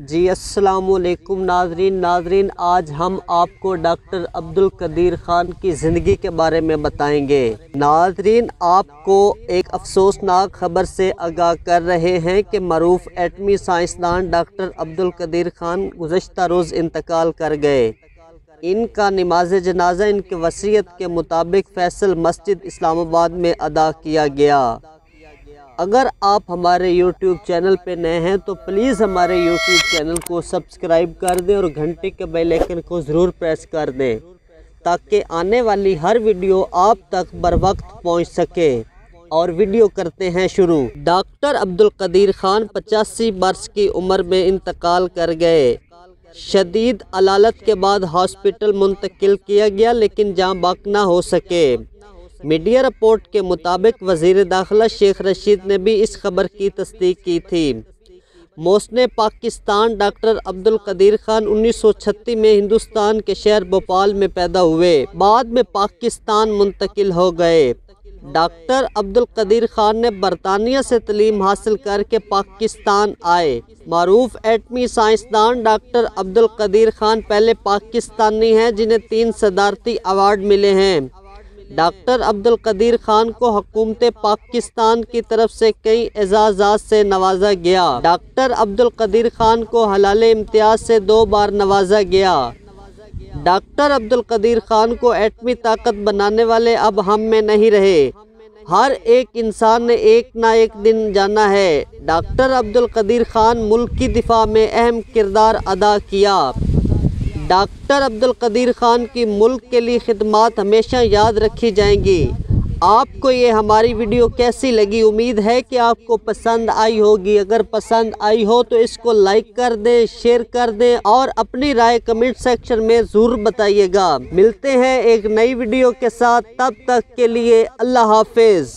जी, अस्सलामुअलैकुम नाजरीन। नाजरीन, आज हम आपको डॉक्टर अब्दुल कदीर ख़ान की ज़िंदगी के बारे में बताएँगे। नाजरीन, आपको एक अफसोसनाक खबर से आगाह कर रहे हैं कि मरूफ एटमी साइंसदान डॉक्टर अब्दुल कदीर ख़ान गुज्त रोज़ इंतकाल कर गए। इनका नमाज़ जनाजा, इनके वसीयत के मुताबिक फैसल मस्जिद इस्लामाबाद में अदा किया गया। अगर आप हमारे YouTube चैनल पे नए हैं तो प्लीज़ हमारे YouTube चैनल को सब्सक्राइब कर दें और घंटे के बेल आइकन को ज़रूर प्रेस कर दें, ताकि आने वाली हर वीडियो आप तक बर वक्त पहुँच सके। और वीडियो करते हैं शुरू। डॉक्टर अब्दुल कदीर ख़ान पचासी वर्ष की उम्र में इंतकाल कर गए। शदीद अलालत के बाद हॉस्पिटल मुंतकिल किया गया, लेकिन जहाँ बाक ना हो सके। मीडिया रिपोर्ट के मुताबिक वज़ीर दाखिला शेख रशीद ने भी इस खबर की तस्दीक की थी। मोसने पाकिस्तान डॉक्टर अब्दुल कदीर खान 1936 में हिंदुस्तान के शहर भोपाल में पैदा हुए। बाद में पाकिस्तान मुंतकिल हो गए। डॉक्टर अब्दुल कदीर खान ने बरतानिया से तलीम हासिल करके पाकिस्तान आए। मरूफ एटमी साइंसदान डॉक्टर अब्दुल कदीर खान पहले पाकिस्तानी हैं, जिन्हें तीन सदारती अवार्ड मिले हैं। डॉक्टर अब्दुल कदीर खान को हुकूमत पाकिस्तान की तरफ़ से कई एजाज़ात से नवाजा गया। डॉक्टर अब्दुल कदीर खान को हलाल इम्तियाज़ से दो बार नवाजा गया। डॉक्टर अब्दुल कदीर खान को एटमी ताकत बनाने वाले अब हम में नहीं रहे। हर एक इंसान ने एक ना एक दिन जाना है। डॉक्टर अब्दुल कदीर खान मुल्क की दिफा में अहम किरदार अदा किया। डॉक्टर अब्दुल कदीर ख़ान की मुल्क के लिए खिदमत हमेशा याद रखी जाएँगी। आपको ये हमारी वीडियो कैसी लगी? उम्मीद है कि आपको पसंद आई होगी। अगर पसंद आई हो तो इसको लाइक कर दें, शेयर कर दें और अपनी राय कमेंट सेक्शन में ज़रूर बताइएगा। मिलते हैं एक नई वीडियो के साथ। तब तक के लिए अल्लाह हाफिज़।